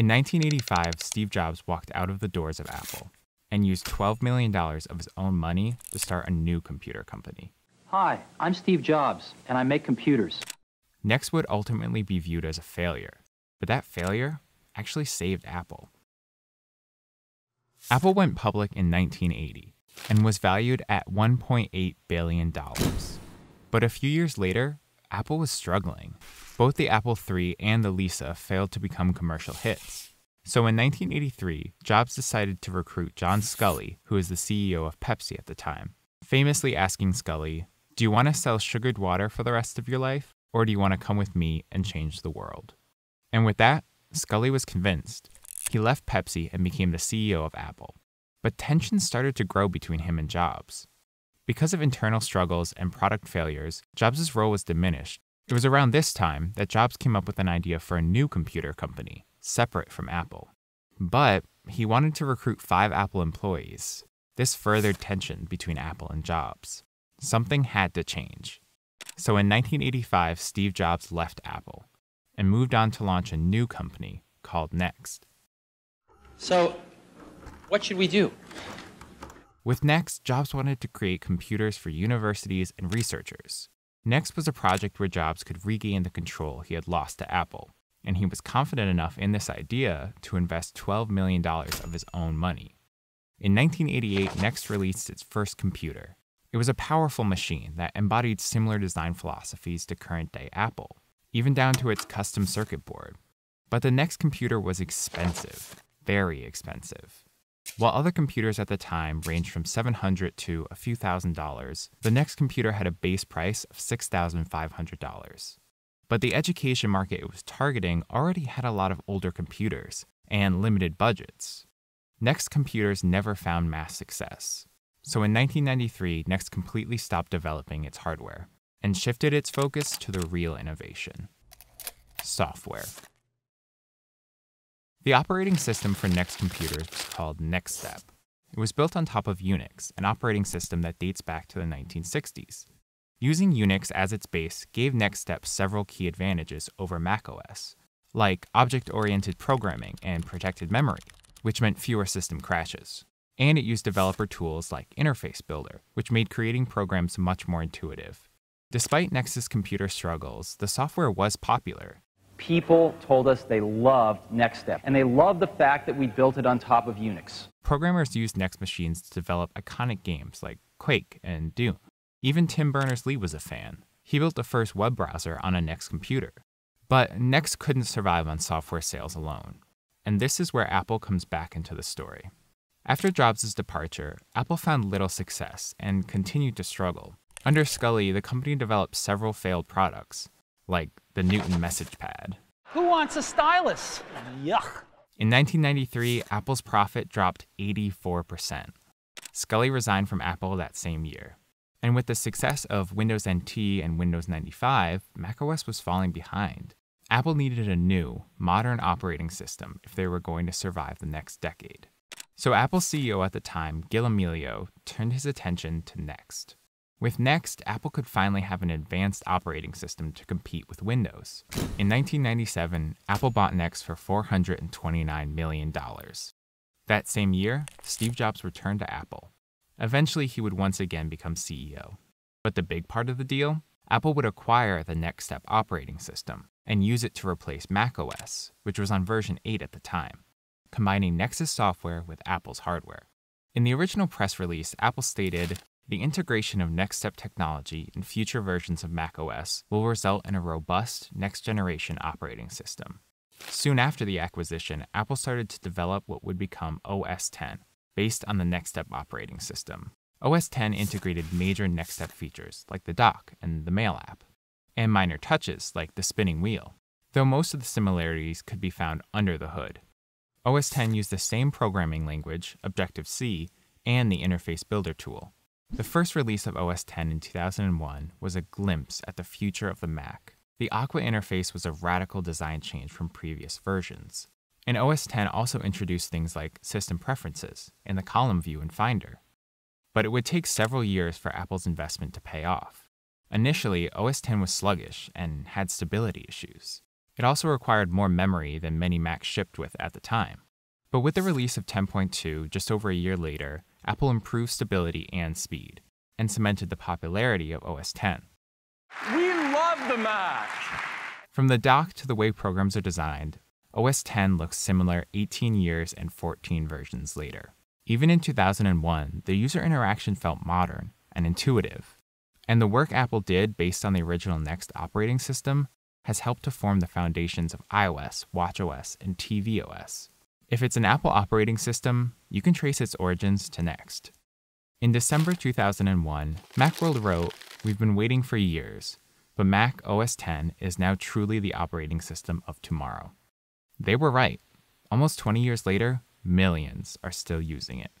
In 1985, Steve Jobs walked out of the doors of Apple and used $12 million of his own money to start a new computer company. Hi, I'm Steve Jobs, and I make computers. Next would ultimately be viewed as a failure, but that failure actually saved Apple. Apple went public in 1980 and was valued at $1.8 billion. But a few years later, Apple was struggling. Both the Apple III and the Lisa failed to become commercial hits. So in 1983, Jobs decided to recruit John Sculley, who was the CEO of Pepsi at the time, famously asking Sculley, Do you want to sell sugared water for the rest of your life, or do you want to come with me and change the world? And with that, Sculley was convinced. He left Pepsi and became the CEO of Apple. But tensions started to grow between him and Jobs. Because of internal struggles and product failures, Jobs' role was diminished. It was around this time that Jobs came up with an idea for a new computer company, separate from Apple. But he wanted to recruit five Apple employees. This furthered tension between Apple and Jobs. Something had to change. So in 1985, Steve Jobs left Apple and moved on to launch a new company called Next. So, what should we do? With Next, Jobs wanted to create computers for universities and researchers. Next was a project where Jobs could regain the control he had lost to Apple, and he was confident enough in this idea to invest $12 million of his own money. In 1988, Next released its first computer. It was a powerful machine that embodied similar design philosophies to current day Apple, even down to its custom circuit board. But the Next computer was expensive, very expensive. While other computers at the time ranged from 700 to a few thousand dollars, the Next computer had a base price of $6,500. But the education market it was targeting already had a lot of older computers and limited budgets. Next computers never found mass success. So in 1993, Next completely stopped developing its hardware and shifted its focus to the real innovation software. The operating system for Next computers was called NextStep. It was built on top of Unix, an operating system that dates back to the 1960s. Using Unix as its base gave NextStep several key advantages over macOS, like object oriented programming and protected memory, which meant fewer system crashes. And it used developer tools like Interface Builder, which made creating programs much more intuitive. Despite Next's computer struggles, the software was popular, People told us they loved NextStep, and they loved the fact that we built it on top of Unix. Programmers used Next machines to develop iconic games like Quake and Doom. Even Tim Berners-Lee was a fan. He built the first web browser on a Next computer. But Next couldn't survive on software sales alone. And this is where Apple comes back into the story. After Jobs' departure, Apple found little success and continued to struggle. Under Sculley, the company developed several failed products, like the Newton MessagePad. Who wants a stylus? Yuck. In 1993, Apple's profit dropped 84%. Sculley resigned from Apple that same year. And with the success of Windows NT and Windows 95, macOS was falling behind. Apple needed a new, modern operating system if they were going to survive the next decade. So Apple's CEO at the time, Gil Amelio, turned his attention to Next. With Next, Apple could finally have an advanced operating system to compete with Windows. In 1997, Apple bought Next for $429 million. That same year, Steve Jobs returned to Apple. Eventually, he would once again become CEO. But the big part of the deal? Apple would acquire the NextStep operating system and use it to replace macOS, which was on version 8 at the time, combining Next's software with Apple's hardware. In the original press release, Apple stated, the integration of NextStep technology in future versions of macOS will result in a robust next generation operating system. Soon after the acquisition, Apple started to develop what would become OS X, based on the NextStep operating system. OS X integrated major NextStep features like the dock and the Mail app, and minor touches like the spinning wheel, though most of the similarities could be found under the hood. OS X used the same programming language, Objective C, and the Interface Builder tool, the first release of OS X in 2001 was a glimpse at the future of the Mac. The Aqua interface was a radical design change from previous versions. And OS X also introduced things like system preferences and the column view in Finder. But it would take several years for Apple's investment to pay off. Initially, OS X was sluggish and had stability issues. It also required more memory than many Macs shipped with at the time. But with the release of 10.2 just over a year later, Apple improved stability and speed, and cemented the popularity of OS X. We love the Mac! From the dock to the way programs are designed, OS X looks similar 18 years and 14 versions later. Even in 2001, the user interaction felt modern and intuitive. And the work Apple did based on the original Next operating system has helped to form the foundations of iOS, watchOS, and tvOS. If it's an Apple operating system, you can trace its origins to Next. In December 2001, Macworld wrote, We've been waiting for years, but Mac OS X is now truly the operating system of tomorrow. They were right. Almost 20 years later, millions are still using it.